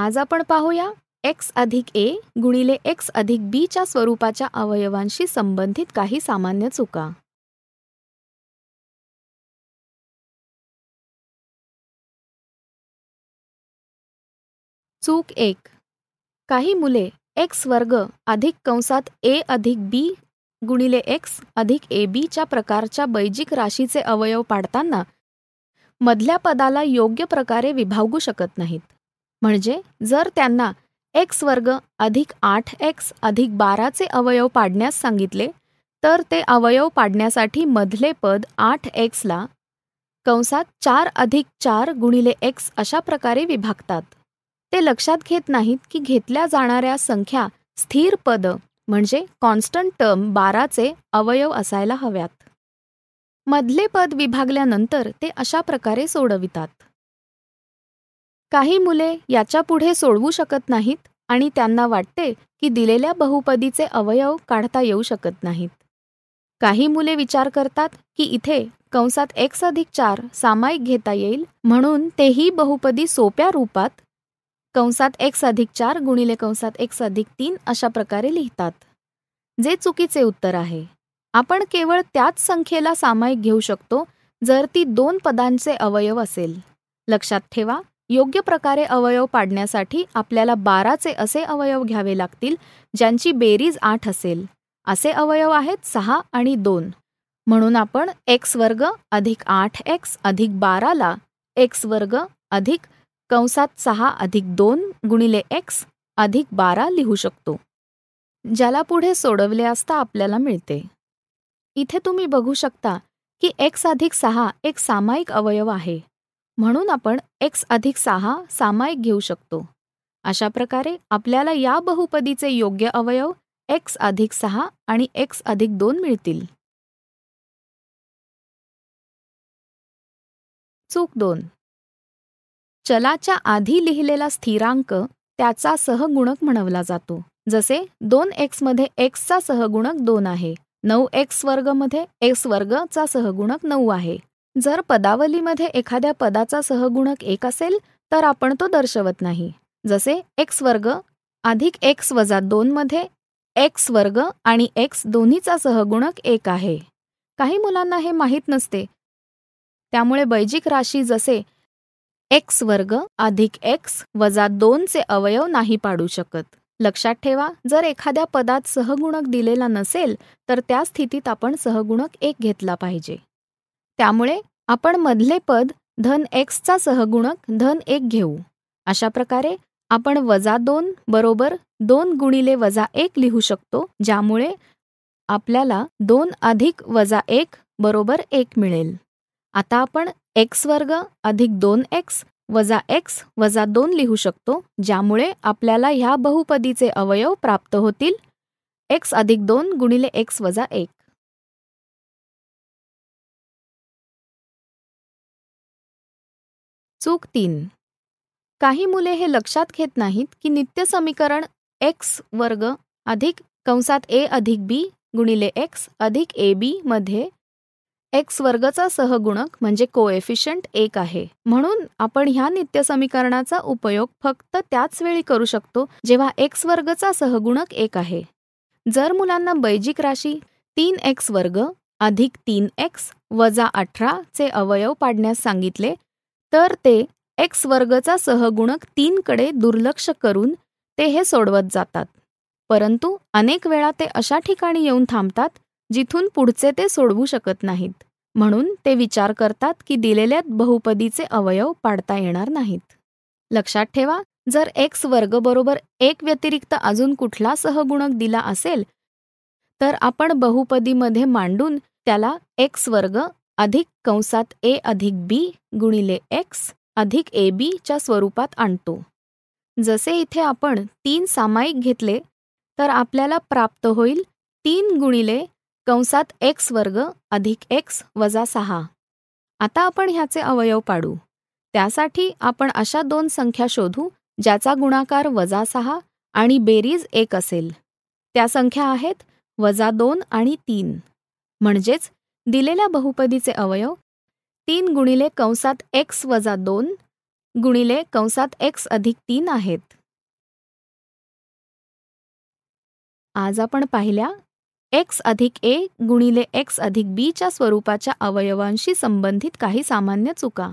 आज आपण पाहूया एक्स अधिक ए गुणिले एक्स अधिक बीच्या स्वरूपाच्या अवयवांशी संबंधित काही सामान्य चुका. चूक एक. काही मुले एक्स वर्ग अधिक कंसात ए अधिक बी गुणिले एक्स अधिक ए बीच्या प्रकारच्या बैजिक राशीचे अवयव पाडताना मधल्या पदाला योग्य प्रकारे विभागू शकत नाहीत. म्हणजे जर त्यांना एक्स वर्ग अधिक आठ एक्स अधिक बाराचे अवयव पाडण्यास सांगितले तर ते अवयव पाडण्यासाठी मधले पद आठ एक्सला कंसात चार अधिक चार गुणिले एक्स अशा प्रकारे विभागतात. ते लक्षात घेत नाहीत की घेतल्या जाणाऱ्या संख्या स्थिर पद म्हणजे कॉन्स्टंट टर्म बाराचे अवयव असायला हव्यात. मधले पद विभागल्यानंतर ते अशा प्रकारे सोडवितात. काही मुले याच्यापुढे सोडवू शकत नाहीत आणि त्यांना वाटते की दिलेल्या बहुपदीचे अवयव काढता येऊ शकत नाहीत. काही मुले विचार करतात की इथे कंसात एक्स अधिक चार सामायिक घेता येईल म्हणून तेही बहुपदी सोप्या रूपात कंसात एक्स अधिक चार गुणिले कंसात एक्स अधिक तीन अशा प्रकारे लिहितात. जे चुकीचे उत्तर आहे. आपण केवळ त्याच संख्येला सामायिक घेऊ शकतो जर ती दोन पदांचे अवयव असेल. लक्षात ठेवा योग्य प्रकारे अवयव पाडण्यासाठी आपल्याला बाराचे असे अवयव घ्यावे लागतील ज्यांची बेरीज आठ असेल. असे अवयव आहेत सहा आणि दोन. म्हणून आपण एक्स वर्ग अधिक आठ एक्स अधिक बाराला एक्स वर्ग अधिक कंसात सहा अधिक दोन गुणिले एक्स अधिक बारा लिहू शकतो. ज्याला पुढे सोडवले असता आपल्याला मिळते. इथे तुम्ही बघू शकता की एक्स अधिक सहा एक सामायिक अवयव आहे. म्हणून आपण एक्स अधिक सहा सामायिक घेऊ शकतो. अशा प्रकारे आपल्याला या बहुपदीचे योग्य अवयव एक्स अधिक सहा आणि एक्स अधिक दोन मिळतील. चूक दोन. चलाच्या आधी लिहिलेला स्थिरांक त्याचा सहगुणक म्हणवला जातो. जसे दोन एक्समध्ये एक्सचा सहगुणक दोन आहे नऊ एक्स वर्गमध्ये एक्स वर्गचा सहगुणक नऊ आहे. जर पदावलीमध्ये एखाद्या पदाचा सहगुणक एक असेल तर आपण तो दर्शवत नाही. जसे एक्स वर्ग अधिक एक्स वजा दोनमध्ये एक्स वर्ग आणि एक्स दोन्हीचा सहगुणक एक आहे. काही मुलांना हे माहीत नसते. त्यामुळे बैजिक राशी जसे एक्स वर्ग अधिक एक्स वजा दोनचे अवयव नाही पाडू शकत. लक्षात ठेवा जर एखाद्या पदात सहगुणक दिलेला नसेल तर त्या स्थितीत आपण सहगुणक एक घेतला पाहिजे. त्यामुळे आपण मधले पद धन एक्सचा सहगुणक धन एक घेऊ. अशा प्रकारे आपण वजा दोन बरोबर दोन गुणिले वजा एक लिहू शकतो ज्यामुळे आपल्याला दोन अधिक वजा एक बरोबर एक मिळेल. आता आपण एक्स वर्ग अधिक दोन एक्स वजा एक्स वजा दोन लिहू शकतो ज्यामुळे आपल्याला ह्या बहुपदीचे अवयव प्राप्त होतील. एक्स अधिक दोन गुणिले एक्स वजा एक. चूक तीन. काही मुले हे लक्षात घेत नाहीत की नित्य समीकरण एक्स वर्ग अधिक कंसात ए अधिक बी गुणिले एक्स अधिक ए बी मध्ये एक्स वर्गचा सहगुणक म्हणजे कोएफिशियंट एक आहे. म्हणून आपण ह्या नित्य समीकरणाचा उपयोग फक्त त्याच वेळी करू शकतो जेव्हा एक्स वर्गचा सहगुणक एक आहे. जर मुलांना बैजिक राशी तीन एक्स वर्ग अधिक तीन एक्स वजा अठरा चे अवयव पाडण्यास सांगितले तर ते एक्स वर्गचा सहगुणक तीनकडे दुर्लक्ष करून ते हे सोडवत जातात. परंतु अनेक वेळा ते अशा ठिकाणी येऊन थांबतात जिथून पुढचे ते सोडवू शकत नाहीत. म्हणून ते विचार करतात की दिलेल्या बहुपदीचे अवयव पाडता येणार नाहीत. लक्षात ठेवा जर एक्स वर्ग बरोबर एक व्यतिरिक्त अजून कुठला सहगुणक दिला असेल तर आपण बहुपदीमध्ये मांडून त्याला एक्स वर्ग अधिक कंसात ए अधिक बी गुणिले एक्स अधिक ए बीच्या स्वरूपात आणतो. जसे इथे आपण तीन सामायिक घेतले तर आपल्याला प्राप्त होईल तीन गुणिले कंसात एक्स वर्ग अधिक एक्स वजा सहा. आता आपण ह्याचे अवयव पाडू. त्यासाठी आपण अशा दोन संख्या शोधू ज्याचा गुणाकार वजा सहा आणि बेरीज एक असेल. त्या संख्या आहेत वजा दोन आणि तीन. म्हणजेच दिलेल्या बहुपदीचे अवयव तीन गुणिले कंसात एक्स वजा दोन गुणिले कंसात एक्स अधिक तीन आहेत. आज आपण पाहिल्या एक्स अधिक ए गुणिले एक्स अधिक बीच्या स्वरूपाच्या अवयवांशी संबंधित काही सामान्य चुका.